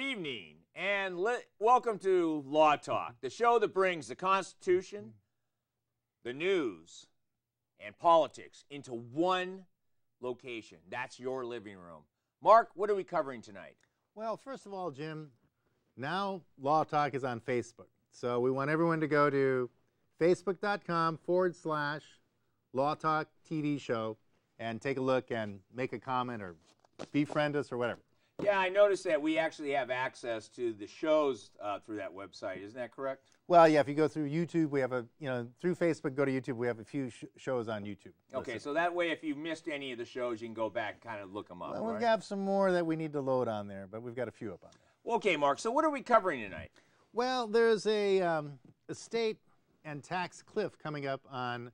evening, and welcome to Law Talk, the show that brings the Constitution, the news, and politics into one location. That's your living room. Mark, what are we covering tonight? Well, first of all, Jim, now Law Talk is on Facebook. So we want everyone to go to facebook.com forward slash Law Talk TV show and take a look and make a comment or befriend us or whatever. Yeah, I noticed that we actually have access to the shows uh, through that website. Isn't that correct? Well, yeah, if you go through YouTube, we have a, you know, through Facebook, go to YouTube, we have a few sh- shows on YouTube. Okay, so that way, if you missed any of the shows, you can go back and kind of look them up. Well, we've right? got some more that we need to load on there, but we've got a few up on there. Okay, Mark. So what are we covering tonight? Well, there's a um, estate and tax cliff coming up on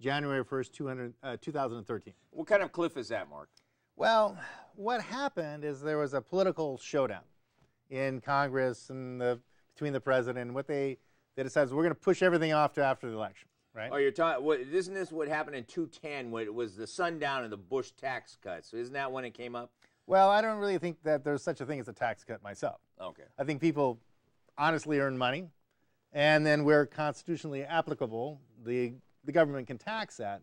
January 1st, uh, 2013. What kind of cliff is that, Mark? Well, what happened is there was a political showdown in Congress and the, between the president and what they they decided we're going to push everything off to after the election, right? Oh, you're talking. What, isn't this what happened in 210? When it was the sundown of the Bush tax cuts? So isn't that when it came up? Well, I don't really think that there's such a thing as a tax cut myself. Okay. I think people honestly earn money, and then where constitutionally applicable, the the government can tax that.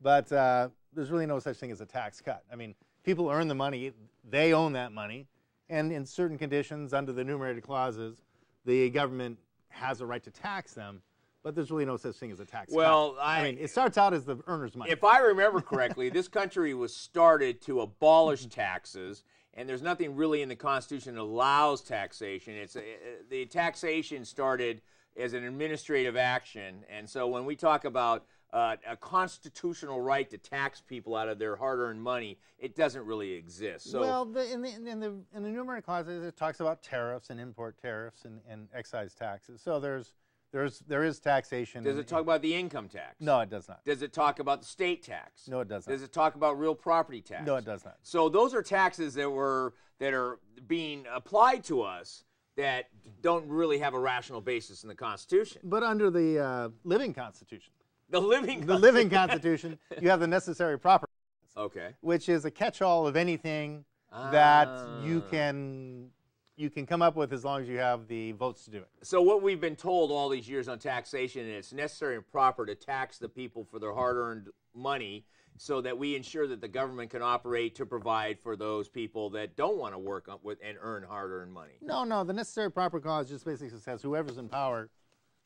But uh, there's really no such thing as a tax cut. I mean, people earn the money; they own that money, and in certain conditions, under the enumerated clauses, the government has a right to tax them. But there's really no such thing as a tax Well, cut. I- mean, it starts out as the earner's money. If I remember correctly, this country was started to abolish taxes, and there's nothing really in the Constitution that allows taxation. It's uh, the taxation started as an administrative action, and so when we talk about uh, a constitutional right to tax people out of their hard-earned money, it doesn't really exist. So well, the, in, the, in, the, in the enumerated clauses, it talks about tariffs and import tariffs and, and excise taxes. So there's, there's, there is taxation. does it talk about the income tax? No, it does not. Does it talk about the state tax? No, it does not. Does it talk about real property tax? No, it does not. So those are taxes that were that are being applied to us that don't really have a rational basis in the Constitution. But under the uh, living Constitution, The living the living Constitution, you have the necessary property, Okay. which is a catch-all of anything that you Ah. can you can come up with as long as you have the votes to do it. So what we've been told all these years on taxation, and it's necessary and proper to tax the people for their hard-earned money, so that we ensure that the government can operate to provide for those people that don't want to work up with and earn hard-earned money. No, no, the necessary proper clause just basically says whoever's in power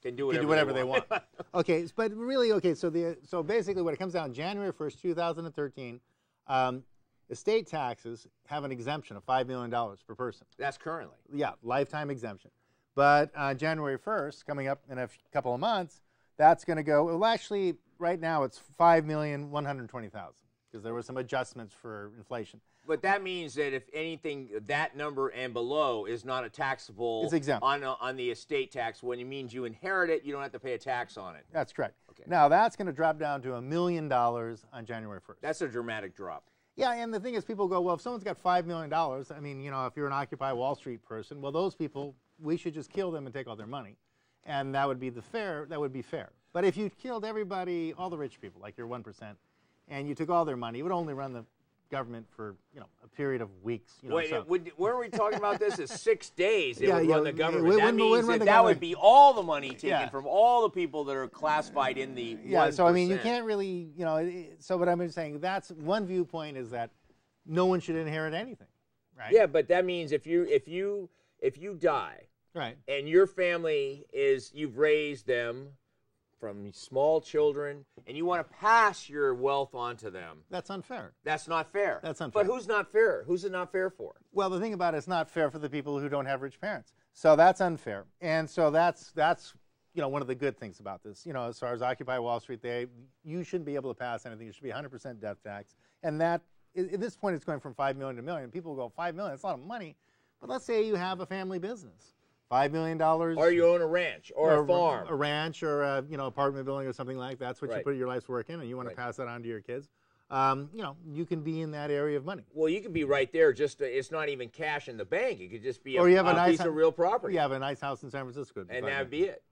Can do can whatever, do whatever they want. okay, but really, okay. So the so basically, what it comes down January first, two thousand and thirteen, um, estate taxes have an exemption of five million dollars per person. That's currently. Yeah, lifetime exemption. But uh, January first, coming up in a couple of months, that's going to go. Well, actually, right now it's five million one hundred twenty thousand because there were some adjustments for inflation. But that means that if anything that number and below is not a taxable It's exempt. on uh, on the estate tax, when it means you inherit it, you don't have to pay a tax on it. That's correct. Okay. Now that's going to drop down to a million dollars on January first. That's a dramatic drop. Yeah, and the thing is, people go, well, if someone's got five million dollars, I mean, you know, if you're an Occupy Wall Street person, well, those people, we should just kill them and take all their money, and that would be the fair. That would be fair. But if you killed everybody, all the rich people, like your one percent, and you took all their money, it would only run the government for you know a period of weeks. You know, Wait, so- would, we talking about this Is six days? It Yeah, would yeah, run the government. wouldn't- that wouldn't means run that, that would be all the money taken Yeah. from all the people that are classified in the yeah. So I mean, you can't really, you know. So what I'm saying, that's one viewpoint is that no one should inherit anything, right? Yeah, but that means if you if you if you die Right. and your family is you've raised them from small children and you want to pass your wealth on to them That's unfair. that's not fair That's unfair. but who's not fair who's it not fair for Well, the thing about it, it's not fair for the people who don't have rich parents. So that's unfair. And so that's that's you know one of the good things about this. You know, as far as Occupy Wall Street, they you shouldn't be able to pass anything. It should be 100% death tax. And that at this point, it's going from five million to a million. People go five million. That's a lot of money. But let's say you have a family business, five million dollars. or you own a ranch or, a farm a ranch, or a you know apartment building or something like that. That's what Right. you put your life's work in, and you want Right. to pass that on to your kids. Um, you know, you can be in that area of money. well you can be right there just uh, it's not even cash in the bank it could just be a, or you have a, nice piece of real property You have a nice house in San Francisco. and that'd be it.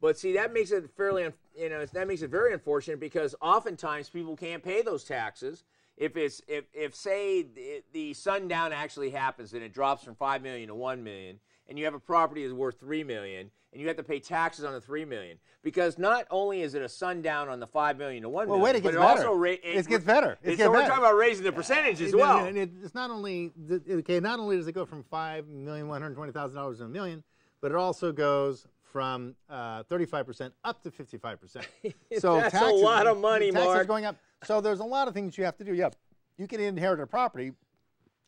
But see, that makes it fairly, you know, that makes it very unfortunate because oftentimes people can't pay those taxes. If it's if if say the, the sundown actually happens and it drops from five million to one million, and you have a property that's worth three million, and you have to pay taxes on the three million because not only is it a sundown on the five million to one Well, million, wait, it but gets it better. also ra- It gets better. It so we're talking about raising the percentage as well. And it's not only okay. Not only does it go from five million one hundred twenty thousand dollars to a million, but it also goes from uh, thirty-five percent up to fifty-five percent. So That's a lot of money, taxes Mark. going up. So there's a lot of things you have to do. Yeah, you can inherit a property,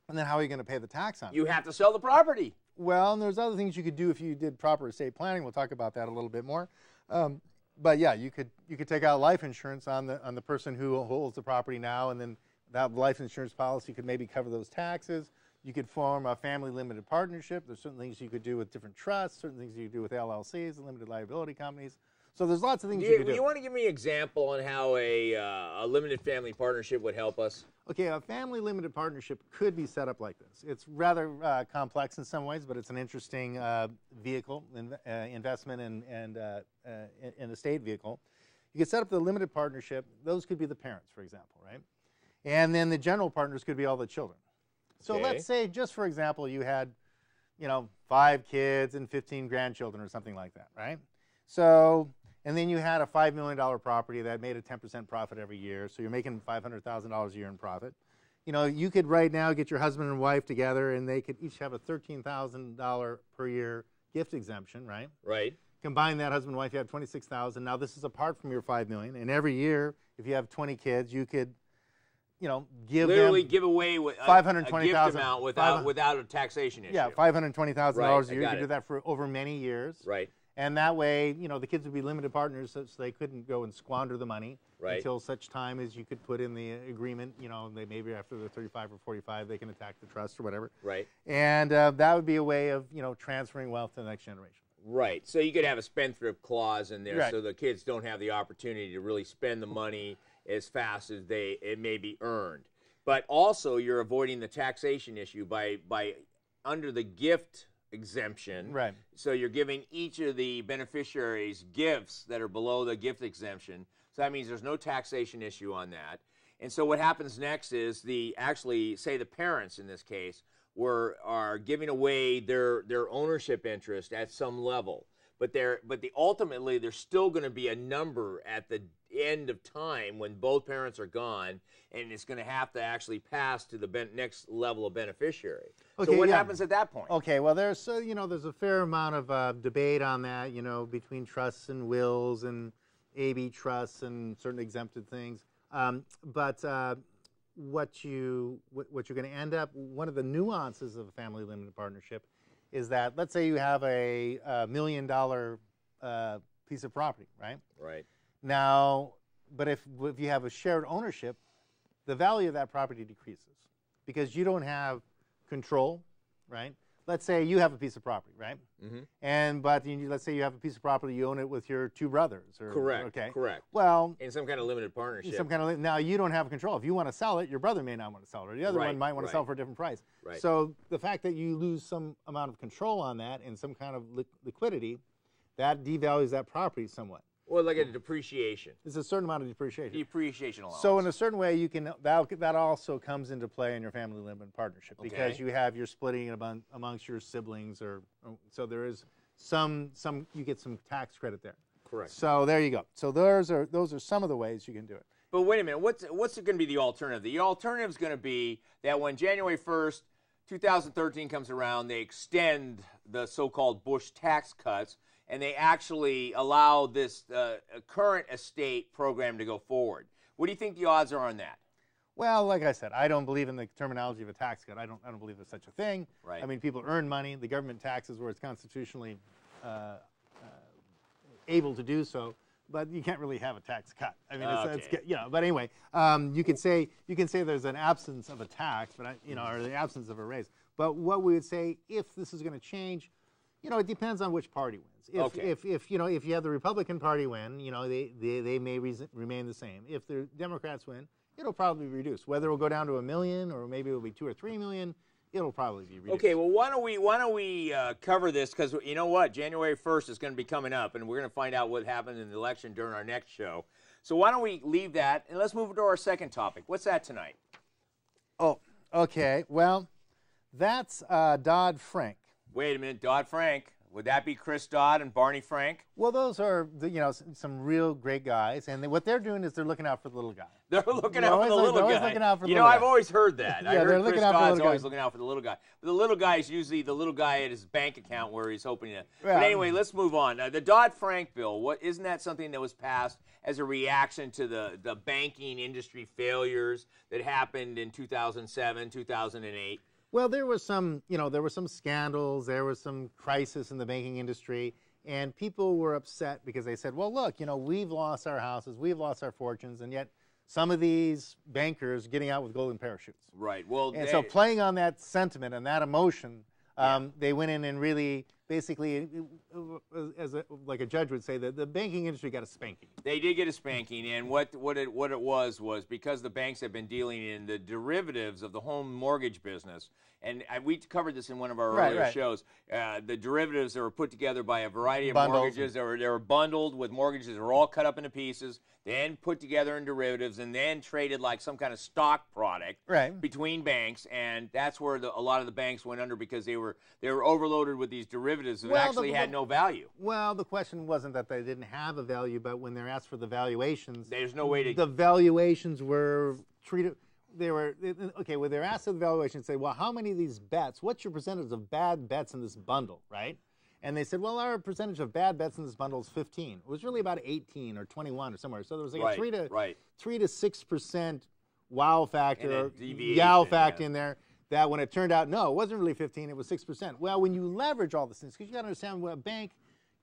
and then how are you going to pay the tax on it? you have to sell the property. Well, and there's other things you could do if you did proper estate planning. We'll talk about that a little bit more. Um, but yeah, you could you could take out life insurance on the on the person who holds the property now, and then that life insurance policy could maybe cover those taxes. You could form a family limited partnership. There's certain things you could do with different trusts, certain things you could do with LLCs, limited liability companies. So there's lots of things Do you, you, could do. You want to give me an example on how a, uh, a limited family partnership would help us? Okay, a family limited partnership could be set up like this. It's rather uh, complex in some ways, but it's an interesting uh, vehicle, in, uh, investment and, and uh, uh, in- in a state vehicle. You could set up the limited partnership. Those could be the parents, for example, right? And then the general partners could be all the children. So Okay. let's say, just for example, you had, you know, five kids and 15 grandchildren or something like that, right? So, and then you had a $5 million property that made a 10% profit every year. So you're making $500,000 a year in profit. You know, you could right now get your husband and wife together and they could each have a $13,000 per year gift exemption, right? Right. Combine that husband and wife, you have 26,000. Now this is apart from your 5 million. And every year, if you have 20 kids, you could, you know, give Literally give away with a, a 520,000 gift amount without without a taxation issue. yeah, five hundred twenty thousand dollars Right, a I year. You could do that for over many years, Right. and that way, you know, the kids would be limited partners, so they couldn't go and squander the money Right. until such time as you could put in the agreement. You know, they maybe after they're thirty-five or forty-five, they can attack the trust or whatever, Right. and uh, that would be a way of you know transferring wealth to the next generation. Right. So you could have a spendthrift clause in there Right. so the kids don't have the opportunity to really spend the money as fast as they it may be earned. But also you're avoiding the taxation issue by by under the gift exemption. Right. So you're giving each of the beneficiaries gifts that are below the gift exemption. So that means there's no taxation issue on that. And so what happens next is the actually say the parents in this case were are giving away their their ownership interest at some level. But they're but the ultimately there's still going to be a number at the end of time when both parents are gone and it's going to have to actually pass to the ben- next level of beneficiary. so what yeah. happens at that point? Okay, well, there's uh, you know there's a fair amount of uh, debate on that, you know, between trusts and wills and AB trusts and certain exempted things. Um, but uh, what you what, what you're going to end up one of the nuances of a family limited partnership is that let's say you have a, a million dollar uh, piece of property, right? Right. Now, but if if you have a shared ownership, the value of that property decreases because you don't have control, right? Let's say you have a piece of property, right? Mhm. And but you, let's say you have a piece of property, you own it with your two brothers, or Correct. Okay. Correct. Well, In some kind of limited partnership. some kind of now you don't have control. If you want to sell it, your brother may not want to sell it, or the other Right, one might want right. to sell for a different price. Right. So the fact that you lose some amount of control on that and some kind of li- liquidity, that devalues that property somewhat. Or like a depreciation. There's a certain amount of depreciation. Depreciation allowance. So in a certain way, you can that that also comes into play in your family limited partnership because you have you're splitting it among, amongst your siblings, or or- so there is some some you get some tax credit there. Correct. So there you go. So those are those are some of the ways you can do it. But wait a minute, what's what's going to be the alternative? The alternative is going to be that when January 1st, 2013 comes around, they extend the so-called Bush tax cuts, and they actually allow this uh, current estate program to go forward. What do you think the odds are on that? Well, like I said, I don't believe in the terminology of a tax cut. I don't I don't believe there's such a thing. Right. I mean, people earn money. The government taxes where it's constitutionally uh, uh, able to do so. But you can't really have a tax cut. I mean, it's, Okay. it's you know. But anyway, um, you could say you can say there's an absence of a tax, but I, you know, or the absence of a raise. But what we would say, if this is going to change, you know, it depends on which party wins. If, Okay. if, if you know, if you have the Republican Party win, you know, they, they, they may reason, remain the same. If the Democrats win, it'll probably be reduced. Whether it'll go down to a million or maybe it'll be two or three million, it'll probably be reduced. Okay, well, why don't we why don't we uh, cover this? Because you know what, January first is going to be coming up, and we're going to find out what happened in the election during our next show. So why don't we leave that and let's move to our second topic. What's that tonight? Oh, okay. Well, that's uh, Dodd Frank. Wait a minute, Dodd Frank. Would that be Chris Dodd and Barney Frank? Well, those are the, you know some real great guys, and they, what they're doing is they're looking out for the little guy. They're looking They're out for the look- little guy. looking out for the you know, little I've always heard that. I Yeah, heard they're Chris looking out for the Dodd's always guy. looking out for the little guy. But the little guy is usually the little guy at his bank account where he's hoping to. Yeah. But anyway, let's move on. Uh, the Dodd Frank bill. What isn't that something that was passed as a reaction to the the banking industry failures that happened in 2007, 2008? Well, there was some, you know, there were some scandals, there was some crisis in the banking industry, and people were upset because they said, well, look, you know, we've lost our houses, we've lost our fortunes, and yet some of these bankers getting out with golden parachutes. Right. Well, And they- so playing on that sentiment and that emotion, um, they went in and really, basically, as a, like a judge would say, the, the banking industry got a spanking. They did get a spanking, and what what it what it was was because the banks have been dealing in the derivatives of the home mortgage business, and I, we covered this in one of our Right, earlier right. shows. Uh, the derivatives that were put together by a variety of Bundled. mortgages, they were they were bundled with mortgages that were all cut up into pieces, then put together in derivatives, and then traded like some kind of stock product Right. between banks, and that's where the, a lot of the banks went under because they were they were overloaded with these derivatives that Well, the- actually had the- no value. Well, the question wasn't that they didn't have a value, but when they're asked for the valuations, There's no way to the valuations were treated. They were okay. When they're asked the valuation, say, "Well, how many of these bets? What's your percentage of bad bets in this bundle?" Right? And they said, "Well, our percentage of bad bets in this bundle is 15." It was really about 18 or 21 or somewhere. So there was like Right, a three to right. three to six percent wow factor, yow factor yeah. in there. That when it turned out, no, it wasn't really 15. It was six percent. Well, when you leverage all these things, because you got to understand, when a bank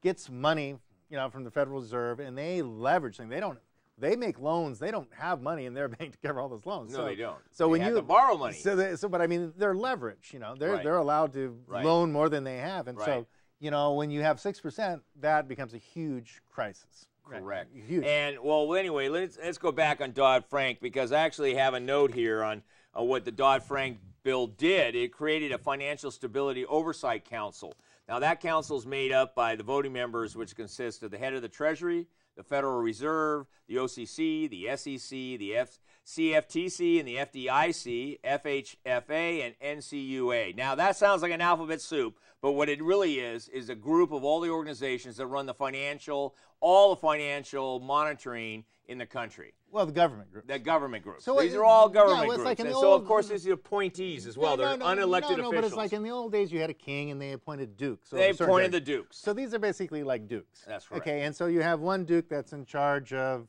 gets money, you know, from the Federal Reserve, and they leverage things. They don't. They make loans. They don't have money in their bank to cover all those loans. No, so, they don't. So They when have you to borrow money. So, they, so, but I mean, they're leverage. You know, they're Right. they're allowed to Right. loan more than they have, and so you know, when you have six percent, that becomes a huge crisis. Right. Correct. Huge. And well, anyway, let's let's go back on Dodd Frank because I actually have a note here on uh, what the Dodd Frank bill did. It created a financial stability oversight council. Now that council is made up by the voting members, which consists of the head of the Treasury, the Federal Reserve, the OCC, the SEC, the F- CFTC, and the FDIC, FHFA, and NCUA. Now that sounds like an alphabet soup, but what it really is is a group of all the organizations that run the financial, all the financial monitoring in the country. Well, the government group. The government groups. So These it- are all yeah, government well, groups. like and so, of course, these are appointees as well. No, They're no, unelected no, no, officials. but it's like in the old days you had a king and they appointed dukes. they appointed the dukes. So these are basically like dukes. That's right. Okay, and so you have one duke that's in charge of,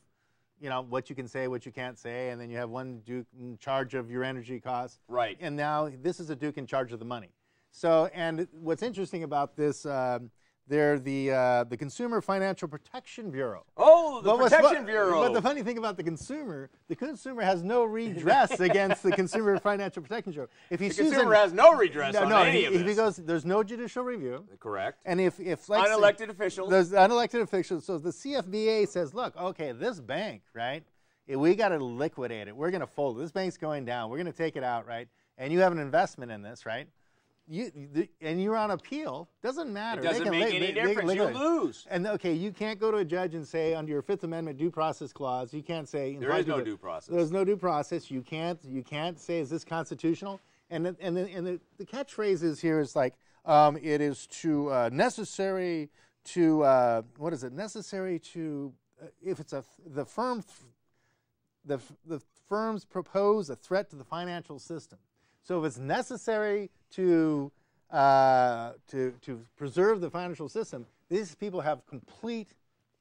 you know, what you can say, what you can't say, and then you have one duke in charge of your energy costs. Right. And now this is a duke in charge of the money. So, and what's interesting about this, um, they're the uh, the Consumer Financial Protection Bureau. Oh, the But Protection Bureau. But the funny thing about the consumer, the consumer has no redress against the Consumer Financial Protection Bureau. If he the sues consumer an- has no redress no, on no, any if, of he this. goes, there's no judicial review. Correct. And if, if like say- Unelected officials. There's unelected officials. So the CFBA says, look, okay, this bank, right? eh, We got to liquidate it. We're going to fold it. This bank's going down. We're going to take it out, right? And you have an investment in this, right? You the, and you're on appeal. Doesn't matter. It They doesn't can make li- any they- they difference. You lose. And okay, you can't go to a judge and say under your Fifth Amendment due process clause, you can't say There is no due process. There's no due process. You can't you can't say is this constitutional? And the, and the, and the, the catchphrase is here is like um, it is to uh, necessary to uh, what is it necessary to uh, if it's a the firm the the firms propose a threat to the financial system. So if it's necessary to uh, to to preserve the financial system, these people have complete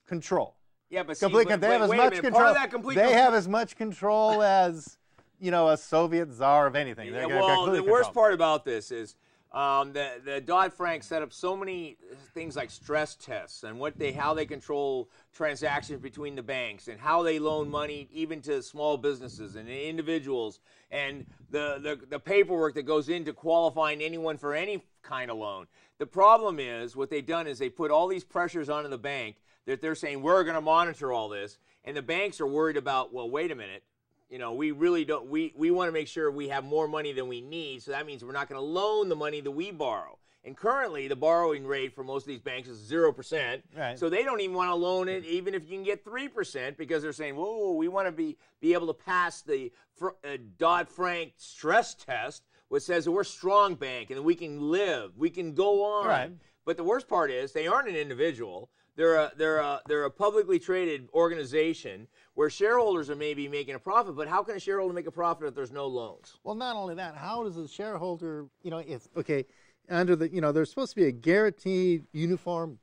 control. Yeah, but see, Complete. wait, they wait, have as much minute. control. That complete they control- have as much control as you know a Soviet czar of anything. Yeah, well, the complete worst part about this is um, the, the Dodd Frank set up so many things like stress tests and what they how they control transactions between the banks and how they loan money even to small businesses and individuals. And the, the, the paperwork that goes into qualifying anyone for any kind of loan. The problem is what they've done is they put all these pressures onto the bank that they're saying we're going to monitor all this. And the banks are worried about well wait a minute you know, we really don't. We we want to make sure we have more money than we need. So that means we're not going to loan the money that we borrow. And currently, the borrowing rate for most of these banks is zero percent. Right. So they don't even want to loan it, even if you can get three percent, because they're saying, "Whoa, we want to be be able to pass the uh, Dodd Frank stress test." which says that we're a strong bank and we can live, we can go on. Right. But the worst part is they aren't an individual. They're a, they're a, they're a publicly traded organization where shareholders are maybe making a profit. But how can a shareholder make a profit if there's no loans? Well, not only that, how does the shareholder, you know, if okay, under the, you know, there's supposed to be a guaranteed uniform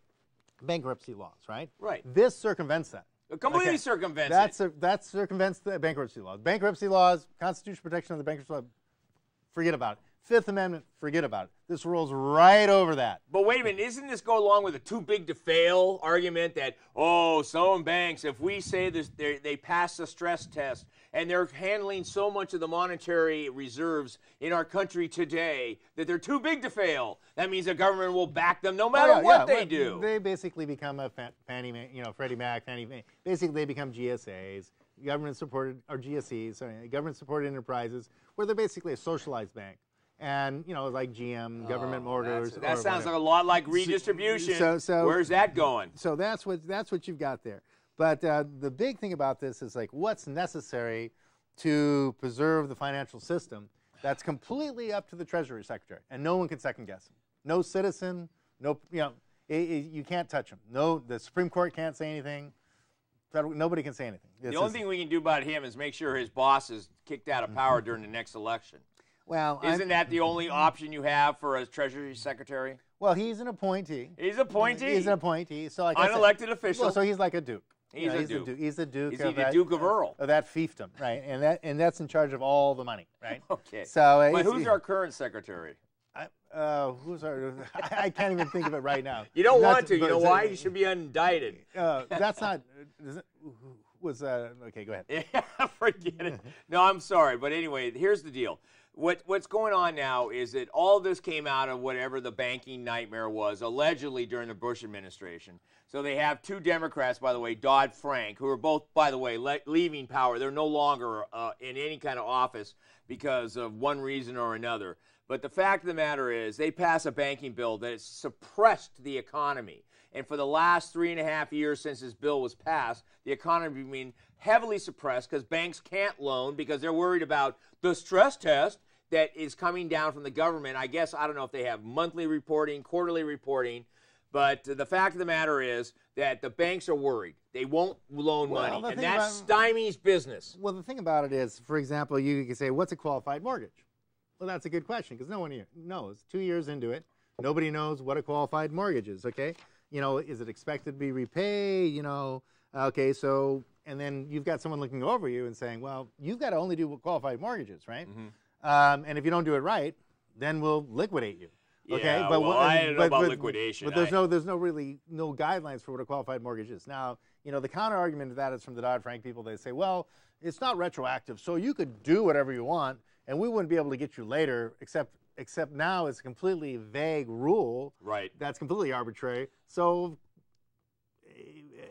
bankruptcy laws, right? Right. This circumvents that. It completely Okay. circumvents That's it. a, that circumvents the bankruptcy laws. Bankruptcy laws, constitutional protection of the bankruptcy law, forget about it. Fifth Amendment, forget about it. This rolls right over that. But wait a minute, isn't this go along with a too big to fail argument that oh, some banks, if we say this, they they pass the stress test and they're handling so much of the monetary reserves in our country today that they're too big to fail, that means the government will back them no oh, matter Oh, yeah, what yeah, they well, do. They basically become a Fannie Mae, you know, Freddie Mac, Fannie Mae. Basically, they become GSAs, government supported, or GSEs, sorry, government supported enterprises, where they're basically a socialized bank. And, you know, like GM, government. Oh, That's- that or sounds like a lot like redistribution. so- so- Where's that going? So that's what that's what you've got there. But uh, the big thing about this is like what's necessary to preserve the financial system. That's completely up to the Treasury Secretary, and no one can second guess him. No citizen, no you know, i i you can't touch him. No, the Supreme Court can't say anything. Federal, nobody can say anything. The only thing we can do about him is make sure his boss is kicked out of power during the next election. Well, I'm- Isn't that the only option you have for a Treasury Secretary? well, he's an appointee. He's an appointee. He's an appointee. So like I said- Unelected official. Well, so he's like a duke. You He's know, a he's duke. He's the duke. Is he of the that, Duke of Earl? Of that fiefdom, right? And that and that's in charge of all the money, right? Okay. So, uh, but who's our current secretary? I, uh, who's our? I, can't even think of it right now. You don't Not want to. You know why? You should be indicted. Uh, that's not. it- was uh, okay? Go ahead. Yeah, forget it. No, I'm sorry, but anyway, here's the deal. What what's going on now is that all this came out of whatever the banking nightmare was, allegedly during the Bush administration. So they have two Democrats, by the way, Dodd Frank, who are both, by the way, le- leaving power. They're no longer uh, in any kind of office because of one reason or another. But the fact of the matter is, they pass a banking bill that has suppressed the economy. And for the last three and a half years since this bill was passed, the economy has been heavily suppressed because banks can't loan because they're worried about the stress test that is coming down from the government. I guess I don't know if they have monthly reporting, quarterly reporting, but the fact of the matter is that the banks are worried. They won't loan Well, money, and that about- stymies business. Well, the thing about it is, for example, you could say, "What's a qualified mortgage?" Well, that's a good question because no one here knows. Two years into it, nobody knows what a qualified mortgage is. Okay, you know, is it expected to be repaid? You know, okay, so and then you've got someone looking over you and saying, "Well, you've got to only do qualified mortgages, right? Mm-hmm. Um, and if you don't do it right, then we'll liquidate you." Okay, Yeah, well, what- I don't know about liquidation. But there's I- no, there's no really no guidelines for what a qualified mortgage is. Now, you know, the counter argument to that is from the Dodd Frank people. They say, well, it's not retroactive, so you could do whatever you want, and we wouldn't be able to get you later. Except, except now it's a completely vague rule. Right. That's completely arbitrary. So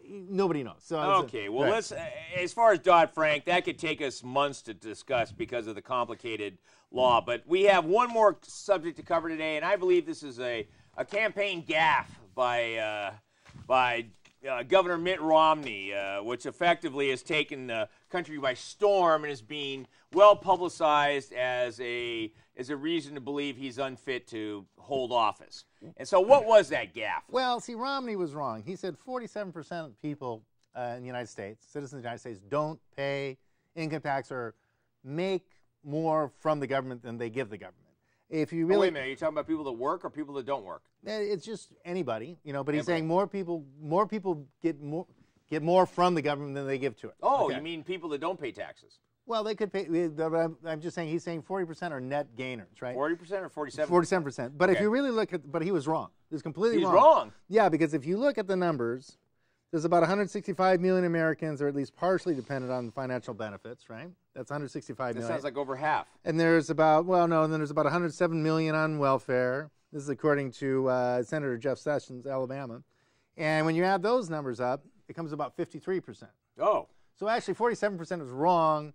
nobody knows. So Okay, well, right. let's. uh, As far as Dodd Frank, that could take us months to discuss because of the complicated law. But we have one more subject to cover today, and I believe this is a, a campaign gaffe by uh, by uh, Governor Mitt Romney, uh, which effectively has taken the country by storm and is being well publicized as a as a reason to believe he's unfit to hold office. And so, what was that gaffe? Well, see, Romney was wrong. He said 47% of people uh, in the United States, citizens of the United States, don't pay income tax or make more from the government than they give the government. If you Oh, really, wait a minute, are you talking about people that work or people that don't work? Eh, it's just anybody, you know. But he's Everybody. saying more people, more people get more, get more from the government than they give to it. Oh, Okay. you mean people that don't pay taxes? Well, they could pay. I'm, just saying he's saying 40% are net gainers, right? Forty percent or forty-seven? 47%. But if you really look at, but he was wrong. He was completely wrong. He's wrong. wrong. Yeah, because if you look at the numbers, there's about 165 million Americans are at least partially dependent on financial benefits, right? That's 165 That million. sounds like over half. and there's about, well, no, and then there's about 107 million on welfare. This is according to uh, Senator Jeff Sessions, Alabama. And when you add those numbers up, it comes about 53%. Oh, So actually, 47% is wrong.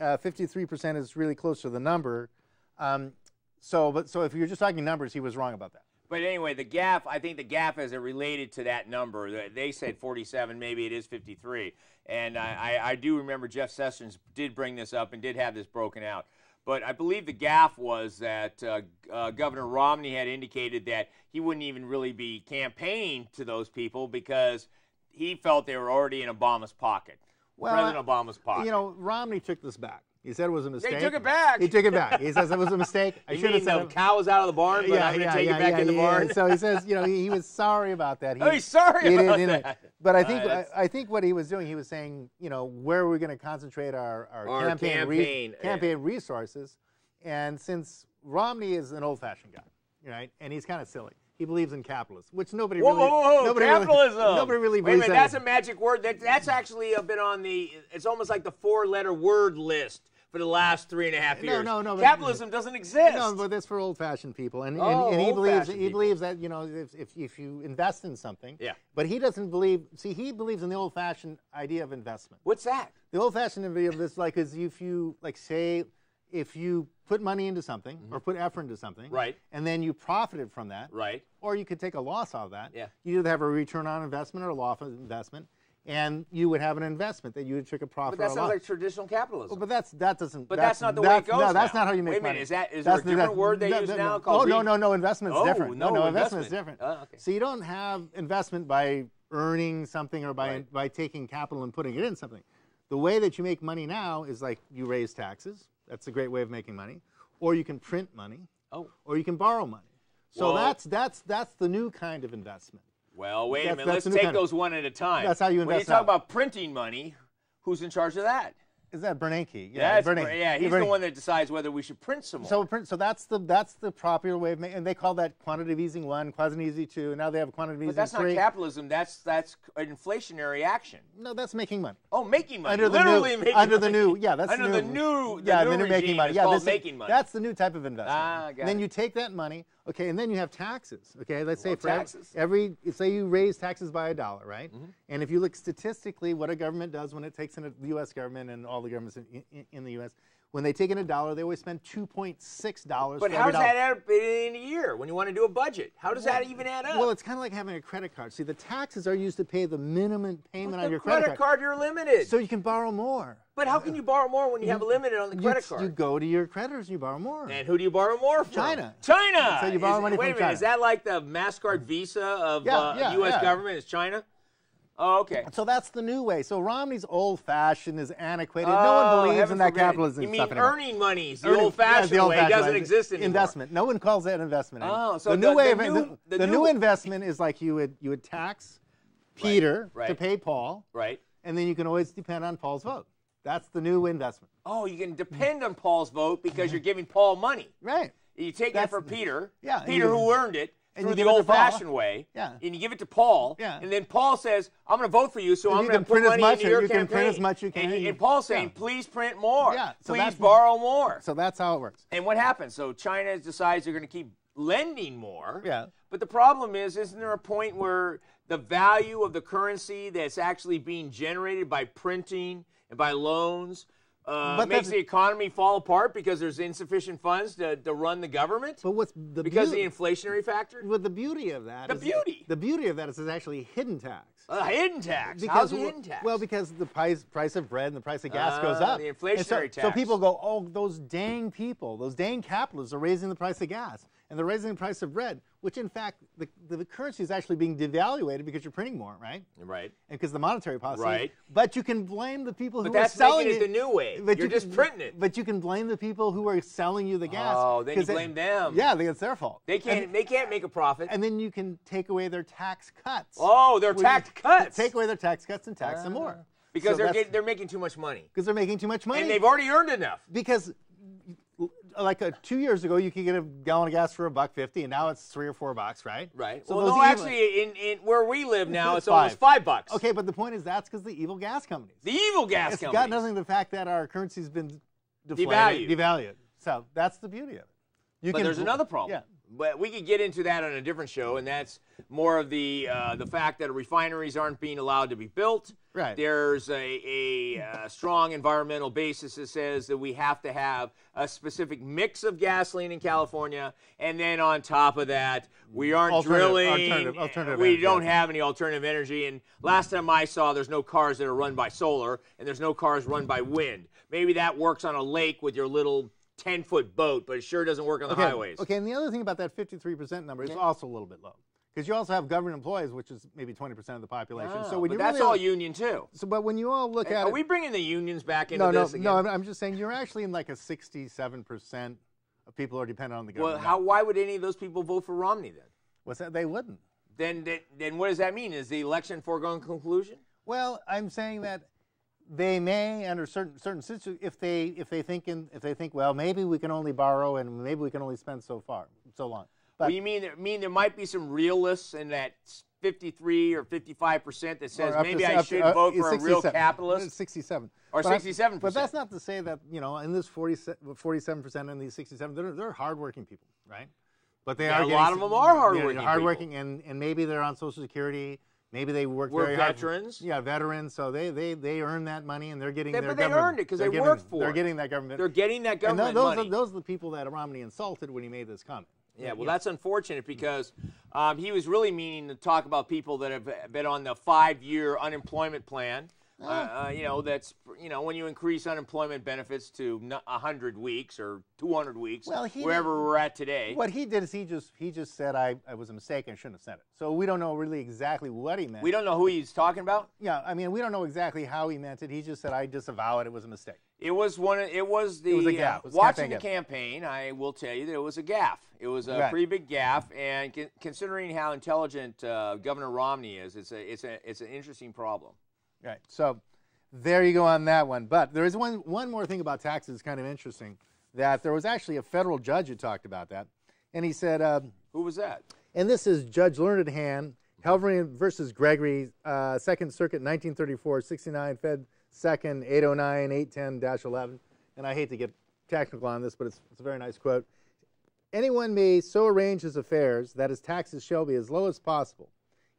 Uh, 53% is really close to the number. Um, so, but so if you're just talking numbers, he was wrong about that. but anyway, the gap. I think the gap is related to that number. They- said forty-seven. Maybe it is fifty-three. And I, I, I do remember Jeff Sessions did bring this up and did have this broken out. But I believe the gaffe was that uh, uh, Governor Romney had indicated that he wouldn't even really be campaigning to those people because he felt they were already in Obama's pocket. Well, President Obama's pocket. You know, Romney took this back. He said it was a mistake. He took it back. He took it back. He says it was a mistake. I should have said the it. cow was out of the barn, but I'm going to take it back in the barn? So he says, you know, he, he was sorry about that. He, Oh, he's sorry he about didn't- that. But I Uh, think I, I think what he was doing, he was saying, you know, where are we going to concentrate our, our, Our campaign, re- campaign, yeah. campaign resources? And since Romney is an old-fashioned guy, right, and he's kind of silly. He believes in capitalism, which nobody Whoa, really, whoa, whoa, nobody capitalism. Really, nobody really Wait a minute, that's it. a magic word. That, that's actually a bit on the, it's almost like the four letter word list for the last three and a half years. no, no, but- Capitalism doesn't exist. No, but that's for old-fashioned people, and, and, Oh, and he believes he people. believes that you know if, if, if you invest in something, Yeah. But he doesn't believe. See, he believes in the old-fashioned idea of investment. What's that? The old-fashioned idea of this, like, is if you like say, if you put money into something or put effort into something, Mm-hmm. Right. and then you profited from that, Right. or you could take a loss out of that. Yeah. You either have a return on investment or a loss of investment, and you would have an investment that you would take a profit But that sounds like traditional capitalism. Well, but that's that doesn't. But that's not the way it goes No, that's now. not how you make Wait a minute, money. is that- is there a different word they that- use that- now called? Oh no, no, no. Investment's Oh, different. no, no, investment. investment's different. Oh, okay. So you don't have investment by earning something or by Right. by taking capital and putting it in something. The way that you make money now is like you raise taxes. That's a great way of making money. Or you can print money, oh. or you can borrow money. So Well- that's that's that's the new kind of investment. Well, wait a minute. Let's take kind of- those one at a time. That's how you When you talk about printing money, who's in charge of that? Is that Bernanke? Yeah, it's- Bernanke. yeah, he's the one that decides whether we should print some more. So, print- so that's the that's the popular way of making, and they call that quantitative easing one, quantitative easing two, and now they have quantitative easing easy. But that's not three. capitalism. That's that's an inflationary action. no, that's making money. Oh, making money. Under the Literally new, making under money. the new, yeah, that's under the the new, the yeah, new the new making money. Yeah, this making money. That's the new type of investment. Ah, got and then it. you take that money, okay, and then you have taxes. Okay, let's say for taxes. every say you raise taxes by a dollar, right? Mm-hmm. And if you look statistically, what a government does when it takes in a, the U.S. government and all the governments in, in, in the U.S. When they take in a dollar, they always spend two point six dollars. But how does that add up in a year when you want to do a budget? How does that even add up? Well, it's kind of like having a credit card. See, the taxes are used to pay the minimum payment With on your credit card, card. you're limited. so you can borrow more. but how can you borrow more when you have a limit on the credit you card? You go to your creditors and you borrow more. and who do you borrow more from? China. China. So you borrow Is- money wait from a minute, China. Is that like the Mastercard Visa of Yeah, uh, yeah, U.S. yeah. government? Is China? Oh, okay. So that's the new way. So Romney's old-fashioned, is antiquated. no one oh, believes in that forbid. capitalism You mean stuff anymore. earning monies, the Earning- yeah, old-fashioned the way, old-fashioned doesn't way. exist anymore. Investment. No one calls that investment. anymore. Oh, so the the- new way the of new- the, the new new- investment is like you would you would tax Peter right. to pay Paul, Right. and then you can always depend on Paul's vote. That's the new investment. Oh, you can depend on Paul's vote because you're giving Paul money. Right. You take That's- that from Peter. Yeah, Peter who earned it and you the give it to Paul. old-fashioned way. Yeah. And you give it to Paul. Yeah. And then Paul says, "I'm going to vote for you, so And I'm going to put print as money much into your you can print as much you can. And, and Paul's saying, Yeah. "Please print more. Yeah, so Please borrow more." So that's how it works. And what happens? So China decides they're going to keep lending more. Yeah. But the problem is, isn't there a point where the value of the currency that's actually being generated by printing and by loans uh, But makes the economy fall apart because there's insufficient funds to, to run the government? But what's the because beauty? the inflationary factor? well, the beauty of that The is- beauty. The beauty of that is it's actually a hidden tax. A hidden tax. How's it well- hidden tax? Well, because the price price of bread and the price of gas goes Ah, up. the And so, inflationary tax. So people go, oh, those dang people, those dang capitalists are raising the price of gas and they're raising the price of bread, which in fact the, the, currency is actually being devaluated because you're printing more, right? right. And because the monetary policy. Right. But you can blame the people who But are that's selling making it the new way. but You're you just can- printing it. But you can blame the people who are selling you the gas. Oh, then you blame them. Yeah, it's their fault. They can't. And, they can't make a profit. and then you can take away their tax cuts. oh, Well, tax cuts. Take away their tax cuts and tax them ah. more. because So they're that's- get, they're making too much money, because they're making too much money. and they've already earned enough. because like uh two years ago, you could get a gallon of gas for a buck fifty, and now it's three or four bucks, right? Right. So well, no, evil- actually, in, in where we live now, it's Five. almost five bucks. Okay, but the point is that's because the evil gas companies. The evil gas it's companies. got nothing to the fact that our currency's been deflated, Devalued. devalued. So that's the beauty of it. You But there's another problem. Yeah. But we could get into that on a different show, and that's more of the uh, the fact that refineries aren't being allowed to be built. Right. There's a, a, uh strong environmental basis that says that we have to have a specific mix of gasoline in California, and then on top of that, we aren't Alternative- drilling. alternative- alternative we energy, don't have any alternative energy. And last time I saw, there's no cars that are run by solar, and there's no cars run by wind. Maybe that works on a lake with your little 10 foot boat, but it sure doesn't work on the okay, highways. Okay, and the other thing about that 53% number is also a little bit low. Because you also have government employees, which is maybe 20% of the population. Oh, so ah, when but you that's really all are- union too. So, but when you all look at Are it, we bringing the unions back into no, no, this again? no. I'm, I'm just saying you're actually in like a 67% of people are dependent on the government. well, government. how? Why would any of those people vote for Romney then? What's that? They wouldn't. Then, then, then what does that mean? Is the election foregone conclusion? Well, I'm saying that they may, under certain certain situations, if they if they think in, if they think, well, maybe we can only borrow and maybe we can only spend so far, so long. But well, you mean mean there might be some realists in that 53 or 55 percent that says to maybe s- I up to- should uh, vote for a real 67. capitalist? 67. Or 67%. But that's not to say that, you know, in this 40, 47% and these 67, they're, they're hardworking people, right? But they Yeah, are a lot of them are hardworking hardworking, and, and maybe they're on Social Security. Maybe they work We're very hard. veterans. Yeah, veterans. So they, they, they earn that money and they're getting They- their but they earned it 'cause they're they getting- worked for They're getting that government. They're getting that and government tho- those, money. are, those are the people that Romney insulted when he made this comment. Yeah, well, that's unfortunate because um, he was really meaning to talk about people that have been on the five-year unemployment plan. Uh, uh, you know, that's you know when you increase unemployment benefits to n- 100 weeks or 200 weeks, Well, he wherever we're at today. What he did is he just he just said I, I was a mistake and shouldn't have said it. So we don't know really exactly what he meant. We don't know who he's talking about. Yeah, I mean, we don't know exactly how he meant it. He just said, "I disavow it. It was a mistake." It was one. It was the was a uh, gaffe. It was a watching the campaign campaign. I will tell you that it was a gaffe. It was a Right. pretty big gaffe, and con- considering how intelligent uh, Governor Romney is, it's a it's a it's an interesting problem. Right. So there you go on that one. But there is one one more thing about taxes, kind of interesting, that there was actually a federal judge who talked about that, and he said, uh, Who was that? and this is Judge Learned Hand, Helvering versus Gregory, uh, Second Circuit, 1934, 69, Fed Second, 809, 810-11. And I hate to get technical on this, but it's, it's a very nice quote. Anyone may so arrange his affairs that his taxes shall be as low as possible.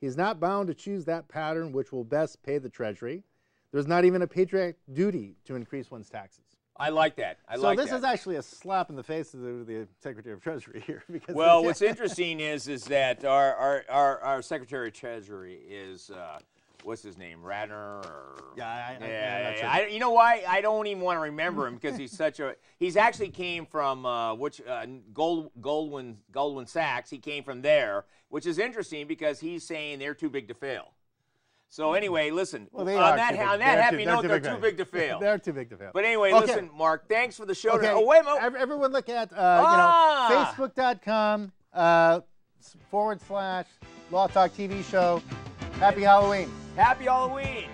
He is not bound to choose that pattern which will best pay the Treasury. There is not even a patriotic duty to increase one's taxes. I like that. I so like this that. is actually a slap in the face of the, the Secretary of Treasury here. Because Well, what's interesting is is that our our, our, our Secretary of Treasury is uh, what's his name, Radner or Yeah, I- I- not yeah, sure. I- you know why I don't even want to remember him because he's such a he's actually came from uh, which uh, Gold Goldman Goldman Sachs. He came from there, which is interesting because he's saying they're too big to fail. So anyway, listen. Well, they on that on that happy too- note, they're they're too big. to fail. They're too big to fail. But anyway, Okay. listen, Mark. Thanks for the show. Okay. Oh wait a minute. Everyone look at uh, Ah! you know Facebook.com uh, forward slash Law Talk TV show. Happy Halloween. Happy Halloween.